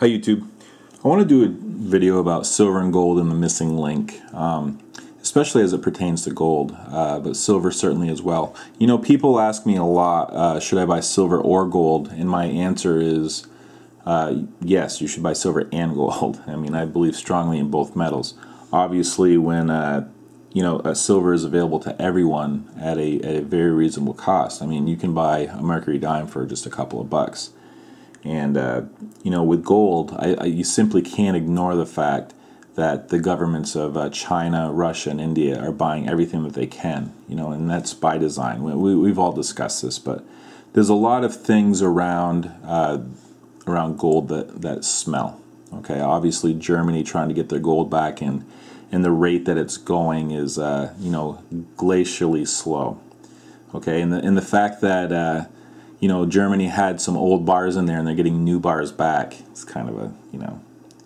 Hi YouTube. I want to do a video about silver and gold and the missing link, um, especially as it pertains to gold, uh, but silver certainly as well. You know, people ask me a lot, uh, should I buy silver or gold? And my answer is uh, yes, you should buy silver and gold. I mean, I believe strongly in both metals. Obviously, when uh, you know silver is available to everyone at a, at a very reasonable cost. I mean, you can buy a mercury dime for just a couple of bucks. And uh, you know, with gold, I, I, you simply can't ignore the fact that the governments of uh, China, Russia, and India are buying everything that they can. You know, and that's by design. We, we, have all discussed this, but there's a lot of things around uh, around gold that that smell. Okay, obviously Germany trying to get their gold back, and and the rate that it's going is uh, you know glacially slow. Okay, and the and the fact that uh, you know, Germany had some old bars in there and they're getting new bars back. It's kind of a, you know,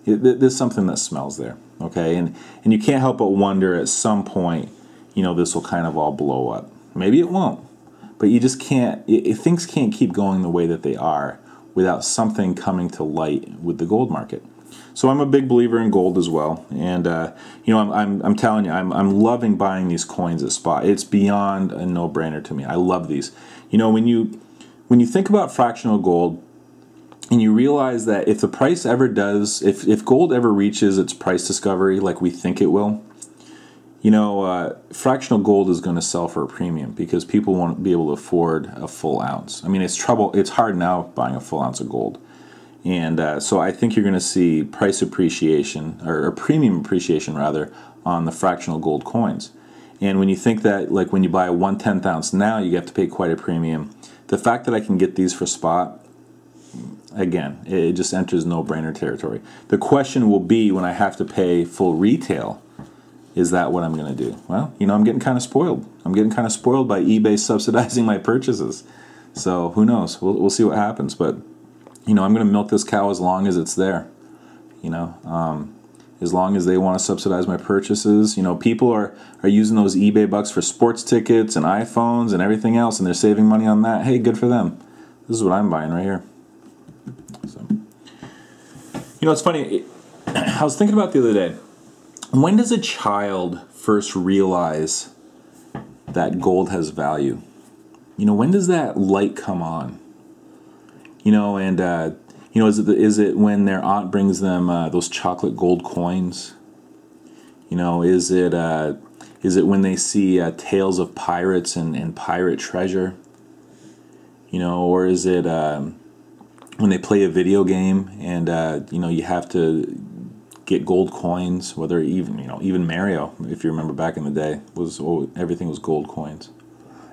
there's something that smells there, okay? And, and you can't help but wonder at some point, you know, this will kind of all blow up. Maybe it won't, but you just can't, it, things can't keep going the way that they are without something coming to light with the gold market. So I'm a big believer in gold as well, and uh, you know I'm, I'm, I'm telling you I'm, I'm loving buying these coins at spot. It's beyond a no-brainer to me. I love these. You know when you when you think about fractional gold and you realize that if the price ever does, if, if gold ever reaches its price discovery like we think it will, you know, uh, fractional gold is going to sell for a premium because people won't be able to afford a full ounce. I mean, it's trouble. It's hard now buying a full ounce of gold, and uh, so I think you're going to see price appreciation or, or premium appreciation rather on the fractional gold coins. And when you think that, like when you buy a one tenth ounce now, you have to pay quite a premium the fact that I can get these for spot, again, it just enters no brainer territory. The question will be when I have to pay full retail, is that what I'm going to do? Well, you know, I'm getting kind of spoiled. I'm getting kind of spoiled by eBay subsidizing my purchases. So who knows? We'll, we'll see what happens. But, you know, I'm going to milk this cow as long as it's there. You know, um, as long as they want to subsidize my purchases. You know, people are, are using those eBay bucks for sports tickets and iPhones and everything else, and they're saving money on that. Hey, good for them. This is what I'm buying right here. So, you know, it's funny. I was thinking about the other day. When does a child first realize that gold has value? You know, when does that light come on? You know, and uh, you know, is it, is it when their aunt brings them uh, those chocolate gold coins? You know, is it uh, is it when they see uh, tales of pirates and, and pirate treasure? You know, or is it um, when they play a video game and uh, you know you have to get gold coins? Whether even you know even Mario, if you remember back in the day, was oh, everything was gold coins.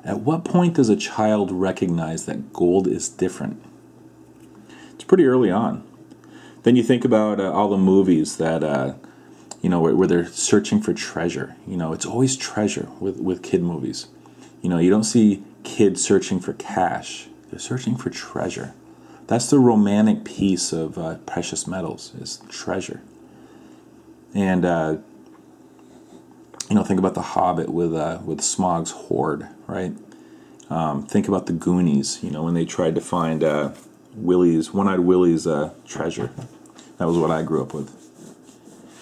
At what point does a child recognize that gold is different? Pretty early on. Then you think about uh, all the movies that uh, you know where, where, they're searching for treasure. You know, it's always treasure with with kid movies. You know, you don't see kids searching for cash. They're searching for treasure. That's the romantic piece of uh, precious metals is treasure. And uh, you know, think about the Hobbit with uh, with Smaug's hoard, right? Um, think about the Goonies. You know, when they tried to find Willie's One-Eyed Willie's uh, treasure. That was what I grew up with.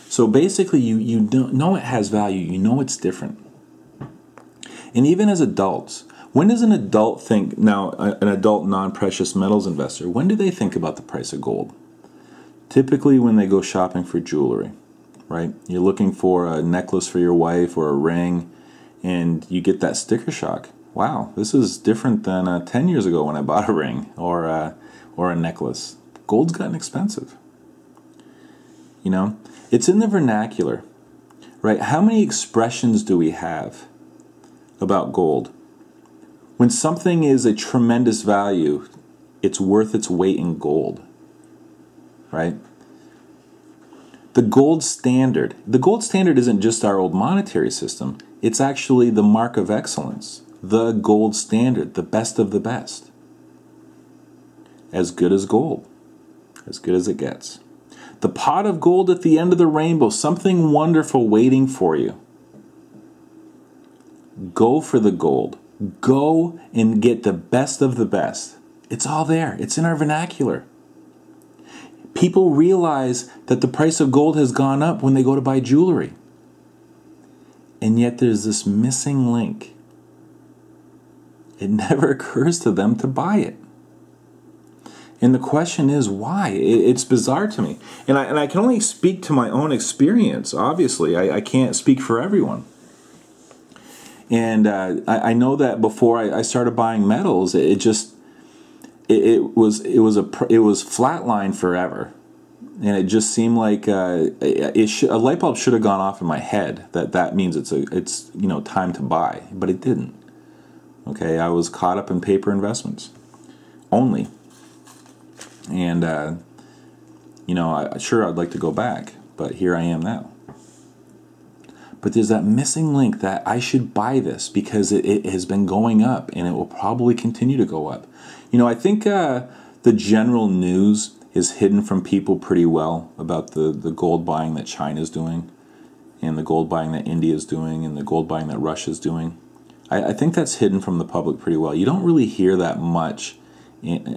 So basically, you you know it has value. You know it's different. And even as adults, when does an adult think now an adult non-precious metals investor? When do they think about the price of gold? Typically, when they go shopping for jewelry, right? You're looking for a necklace for your wife or a ring, and you get that sticker shock. Wow, this is different than uh, 10 years ago when I bought a ring or uh, or a necklace. Gold's gotten expensive. You know, it's in the vernacular, right? How many expressions do we have about gold? When something is a tremendous value, it's worth its weight in gold, right? The gold standard. The gold standard isn't just our old monetary system, it's actually the mark of excellence, the gold standard, the best of the best as good as gold, as good as it gets. The pot of gold at the end of the rainbow, something wonderful waiting for you. Go for the gold. Go and get the best of the best. It's all there, it's in our vernacular. People realize that the price of gold has gone up when they go to buy jewelry. And yet there's this missing link. It never occurs to them to buy it. And the question is why? It's bizarre to me. And I, and I can only speak to my own experience, obviously. I, I can't speak for everyone. And uh, I, I, know that before I, I, started buying metals, it, just it, it, was it was a it was flatline forever, and it just seemed like uh, it should, a light bulb should have gone off in my head that that means it's a it's you know time to buy, but it didn't. Okay, I was caught up in paper investments only and uh, you know, I, sure I'd like to go back, but here I am now. But there's that missing link that I should buy this because it, it has been going up and it will probably continue to go up. You know, I think uh, the general news is hidden from people pretty well about the, the gold buying that China's doing and the gold buying that India is doing and the gold buying that Russia's doing. I think that's hidden from the public pretty well. You don't really hear that much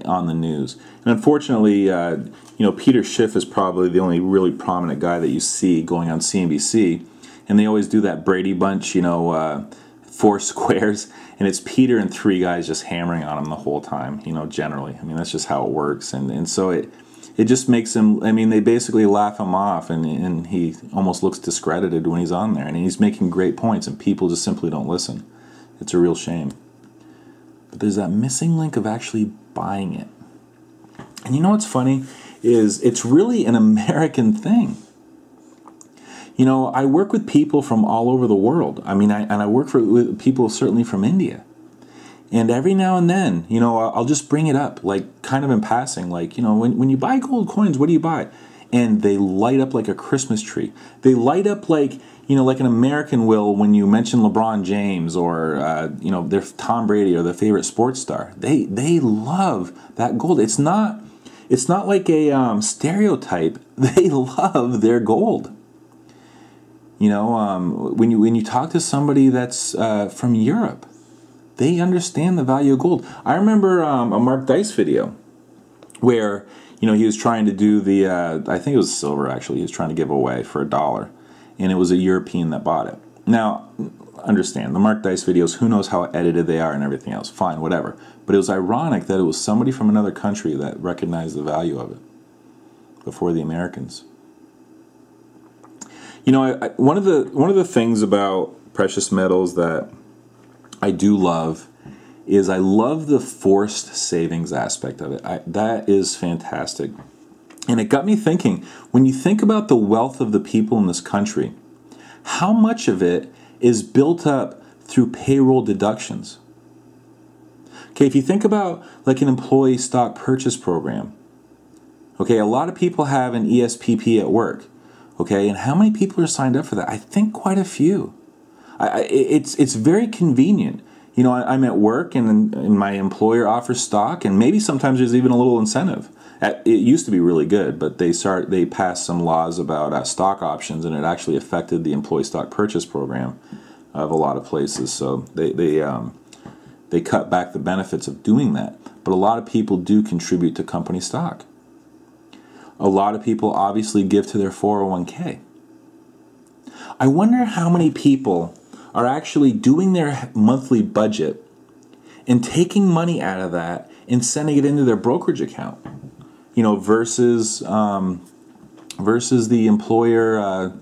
on the news. And unfortunately, uh, you know, Peter Schiff is probably the only really prominent guy that you see going on CNBC. And they always do that Brady Bunch, you know, uh, four squares, and it's Peter and three guys just hammering on him the whole time. You know, generally, I mean, that's just how it works. And and so it it just makes him. I mean, they basically laugh him off, and and he almost looks discredited when he's on there. And he's making great points, and people just simply don't listen. It's a real shame. But there's that missing link of actually buying it. And you know what's funny is it's really an American thing. You know, I work with people from all over the world. I mean, I, and I work for with people certainly from India. And every now and then, you know, I'll just bring it up, like kind of in passing, like, you know, when, when you buy gold coins, what do you buy? And they light up like a Christmas tree. They light up like you know, like an American will when you mention LeBron James or uh, you know their Tom Brady or their favorite sports star. They they love that gold. It's not it's not like a um, stereotype. They love their gold. You know, um, when you when you talk to somebody that's uh, from Europe, they understand the value of gold. I remember um, a Mark Dice video where you know he was trying to do the uh, I think it was silver actually. He was trying to give away for a dollar and it was a European that bought it. Now, understand the Mark Dice videos, who knows how edited they are and everything else, fine, whatever. But it was ironic that it was somebody from another country that recognized the value of it before the Americans. You know, I, I, one of the one of the things about precious metals that I do love is I love the forced savings aspect of it. I, that is fantastic. And it got me thinking when you think about the wealth of the people in this country, how much of it is built up through payroll deductions? Okay, if you think about like an employee stock purchase program, okay, a lot of people have an ESPP at work, okay, and how many people are signed up for that? I think quite a few. I, it's it's very convenient. You know, I, am at work and, and my employer offers stock, and maybe sometimes there's even a little incentive it used to be really good, but they start they passed some laws about uh, stock options, and it actually affected the employee stock purchase program of a lot of places. So they they um, they cut back the benefits of doing that. But a lot of people do contribute to company stock. A lot of people obviously give to their 401k. I wonder how many people are actually doing their monthly budget and taking money out of that and sending it into their brokerage account you know, versus um, versus the employer, uh,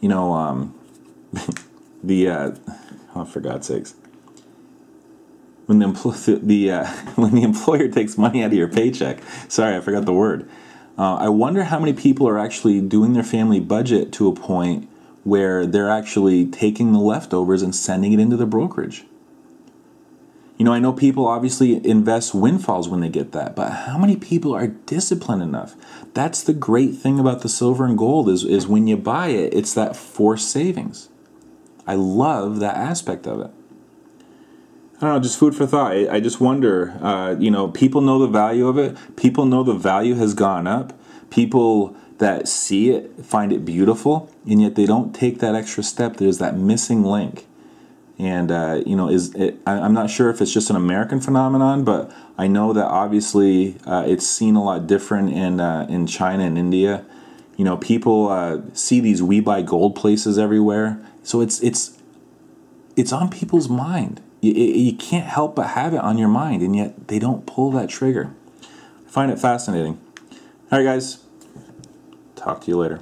you know, um, the uh, oh, for God's sakes, when the empl- the uh, when the employer takes money out of your paycheck. Sorry, I forgot the word. Uh, I wonder how many people are actually doing their family budget to a point where they're actually taking the leftovers and sending it into the brokerage. You know, I know people obviously invest windfalls when they get that, but how many people are disciplined enough? That's the great thing about the silver and gold is, is when you buy it, it's that forced savings. I love that aspect of it. I don't know, just food for thought. I, I just wonder, uh, you know, people know the value of it. People know the value has gone up. People that see it find it beautiful, and yet they don't take that extra step. There's that missing link And uh, you know, is it, I, am not sure if it's just an American phenomenon, but I know that obviously uh, it's seen a lot different in uh, in China and India. You know, people uh, see these we buy gold places everywhere, so it's it's it's on people's mind. You, you can't help but have it on your mind, and yet they don't pull that trigger. I find it fascinating. All right, guys. Talk to you later.